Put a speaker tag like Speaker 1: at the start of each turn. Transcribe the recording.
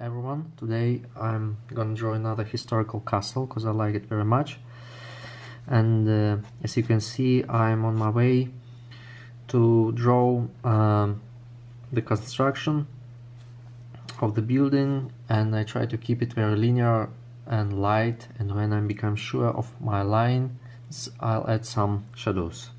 Speaker 1: everyone, today I'm gonna draw another historical castle because I like it very much and uh, as you can see I'm on my way to draw um, the construction of the building and I try to keep it very linear and light and when I become sure of my lines I'll add some shadows.